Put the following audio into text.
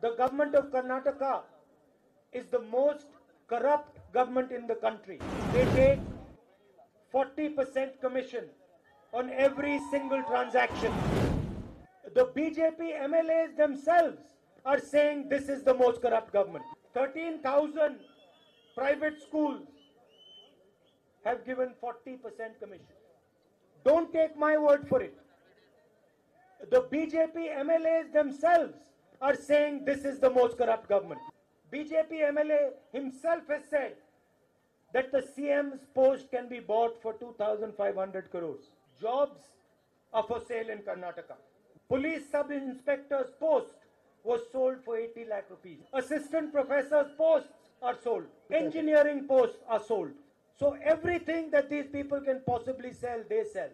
The government of Karnataka is the most corrupt government in the country. They take 40% commission on every single transaction. The BJP MLAs themselves are saying this is the most corrupt government. 13,000 private schools have given 40% commission. Don't take my word for it. The BJP MLAs themselves are saying this is the most corrupt government. BJP MLA himself has said that the CM's post can be bought for 2,500 crores. Jobs are for sale in Karnataka. Police sub-inspector's post was sold for 80 lakh rupees. Assistant professor's posts are sold. Engineering posts are sold. So everything that these people can possibly sell, they sell.